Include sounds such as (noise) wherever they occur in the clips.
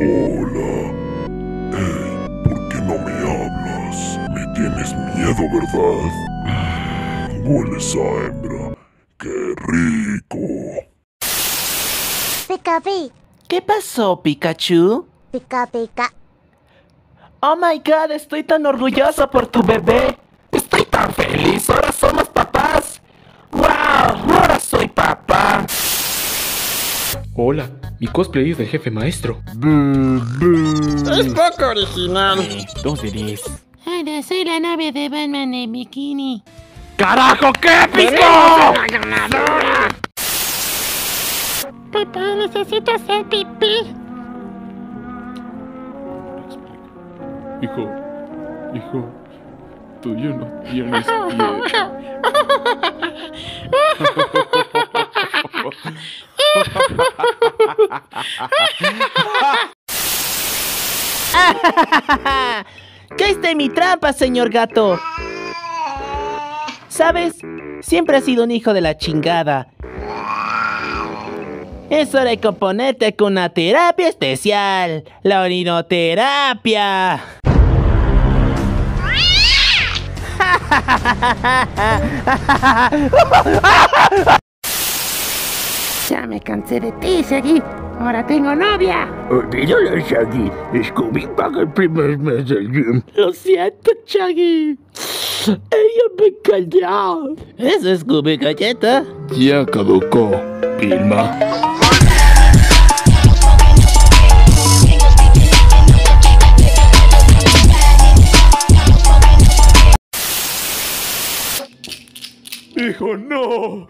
Hola. Hey, ¿por qué no me hablas? Me tienes miedo, ¿verdad? (sighs) Hueles a hembra. ¡Qué rico! Pica, pi, ¿Qué pasó, Pikachu? pica, pica. Oh my god, estoy tan orgulloso por tu bebé. Mi cosplay es del jefe maestro. Es poco original. Dos de diez. Hola, soy la novia de Batman en bikini. ¡Carajo, qué épico! Papá, necesito hacer pipí. Hijo, hijo, tú ya no tienes pie. (laughs) (laughs) (laughs) (laughs) Caíste en mi trampa, señor gato. ¿Sabes? Siempre has sido un hijo de la chingada. Es hora de componerte con una terapia especial. La orinoterapia. (laughs) Ya me cansé de ti, Shaggy. Ahora tengo novia. Olvídalo, Shaggy. Scooby paga el primer mes del gym. Lo siento, Chaggy. Ella me calló. ¿Es Scooby Galleta? Ya caducó, Vilma. Hijo, no.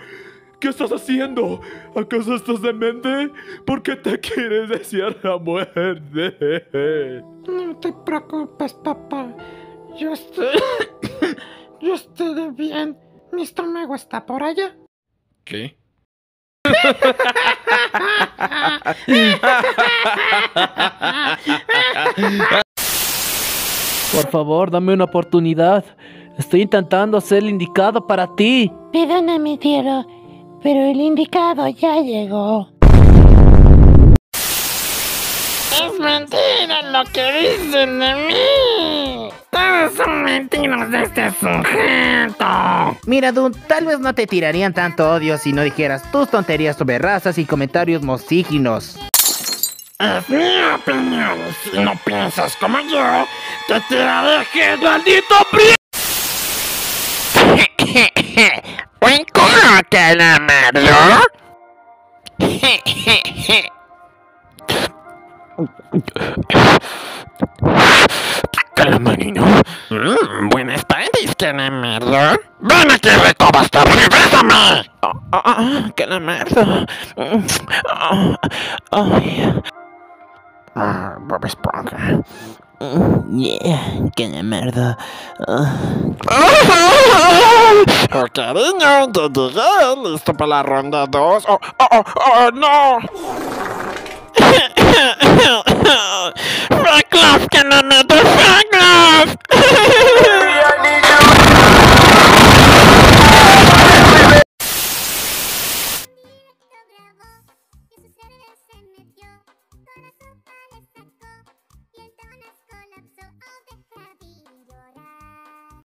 ¿Qué estás haciendo? ¿Acaso estás demente? ¿Por qué te quieres desear la muerte? No te preocupes, papá. Yo estoy. (coughs) Yo estoy bien. Mi estómago está por allá. ¿Qué? Por favor, dame una oportunidad. Estoy intentando ser el indicado para ti. Perdóname, tierra, pero el indicado ya llegó. Es mentira lo que dicen de mí. Todos son mentiras de este sujeto. Mira, Dun, tal vez no te tirarían tanto odio si no dijeras tus tonterías sobre razas y comentarios mosíginos. Es mi opinión. Si no piensas como yo, te tiraré que maldito pri... (laughs) ¿Un culo calamardo? Calamarino. Mm, buena espalda, calamardo. Ven aquí, rico bastardo, y bésame. Oh, oh, oh, calamardo. Mm, oh, ay. Ah, Bob Esponja. Mm, Yeah, calamardo. Oh, cariño, ya llegué, listo para la ronda 2. Oh, oh, oh, oh, no. Love, calamardo, fuck love.